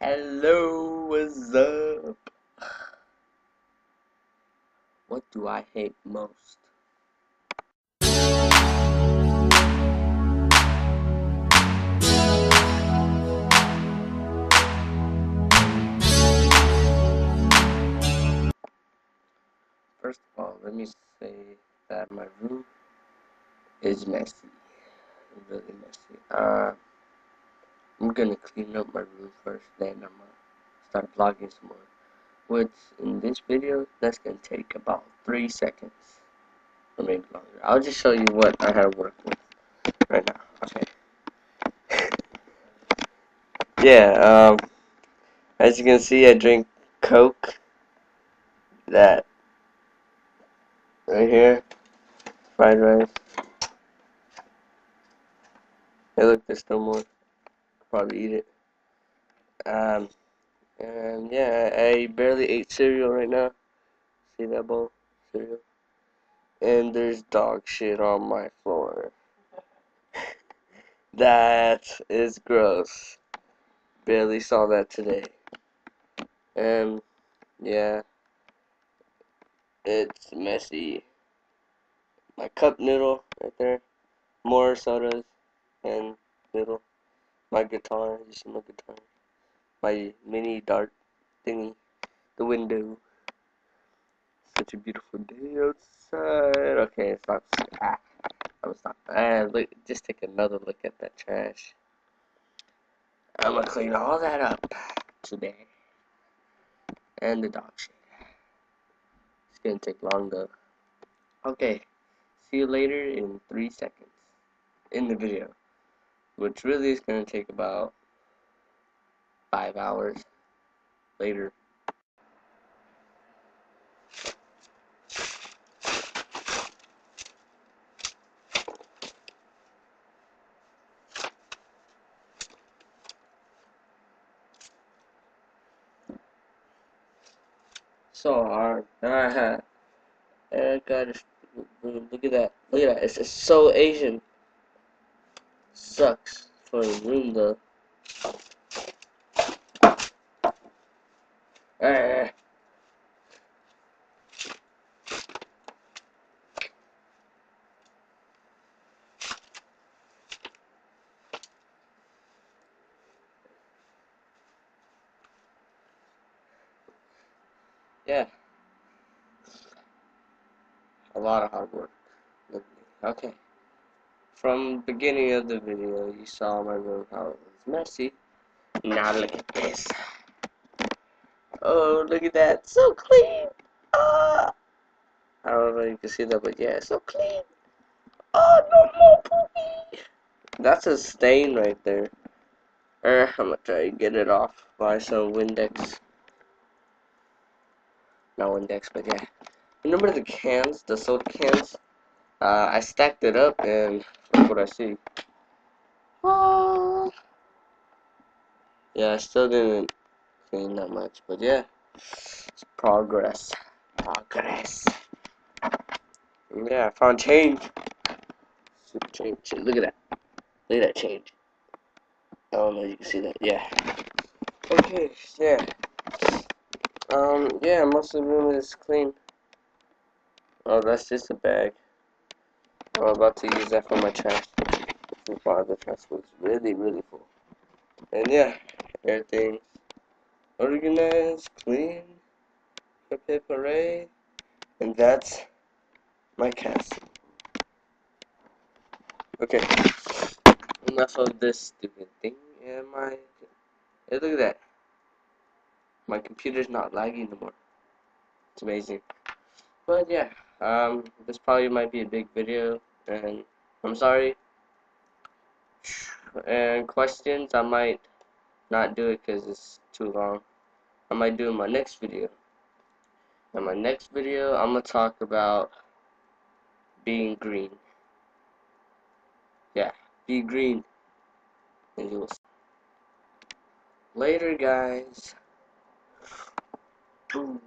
Hello, what's up? What do I hate most? First of all, let me say that my room is messy. Really messy. Uh, I'm gonna clean up my room first, then I'm gonna start vlogging some more. Which, in this video, that's gonna take about 3 seconds. Or maybe longer. I'll just show you what I have work with right now. Okay. yeah, um, as you can see, I drink Coke. That right here, fried rice. Hey, look, there's still more. Probably eat it. Um, and yeah, I barely ate cereal right now. See that bowl? Cereal. And there's dog shit on my floor. that is gross. Barely saw that today. And yeah, it's messy. My cup noodle right there. More sodas and noodle. My guitar. See my guitar. My mini dart thingy. The window. Such a beautiful day outside. Okay, stop. Ah, I'm stop. Ah, look, just take another look at that trash. I'm gonna clean all that up today. And the dog shit. It's gonna take long though. Okay, see you later in three seconds in the video, which really is gonna take about five hours later. So hard. Ah, I gotta look at that. Look at that. It's, it's so Asian. Sucks for the room though. Ah. Yeah. A lot of hard work. Okay. From beginning of the video, you saw my room how it was messy. Now look at this. Oh, look at that. So clean. Ah. I don't know if you can see that, but yeah, so clean. Oh, no more poopy. That's a stain right there. Er, I'm gonna try to get it off by some Windex. Not Windex, but yeah. Remember the cans, the soda cans? Uh, I stacked it up and look what I see. Oh. Yeah, I still didn't clean that much, but yeah, it's progress. Progress. Yeah, I found change. Super change. Look at that. Look at that change. I don't know if you can see that. Yeah. Okay, yeah. Um, yeah, most of the room is clean. Oh, that's just a bag. I'm about to use that for my trash. So far, the trash was really, really full. And yeah, everything's organized, clean, hip hooray. And that's my castle. Okay, enough of this stupid thing. And my, hey, look at that. My computer's not lagging anymore. It's amazing. But yeah, um, this probably might be a big video, and I'm sorry. And questions, I might not do it because it's too long. I might do in my next video. In my next video, I'm gonna talk about being green. Yeah, be green, and you will. see. Later, guys. Boom.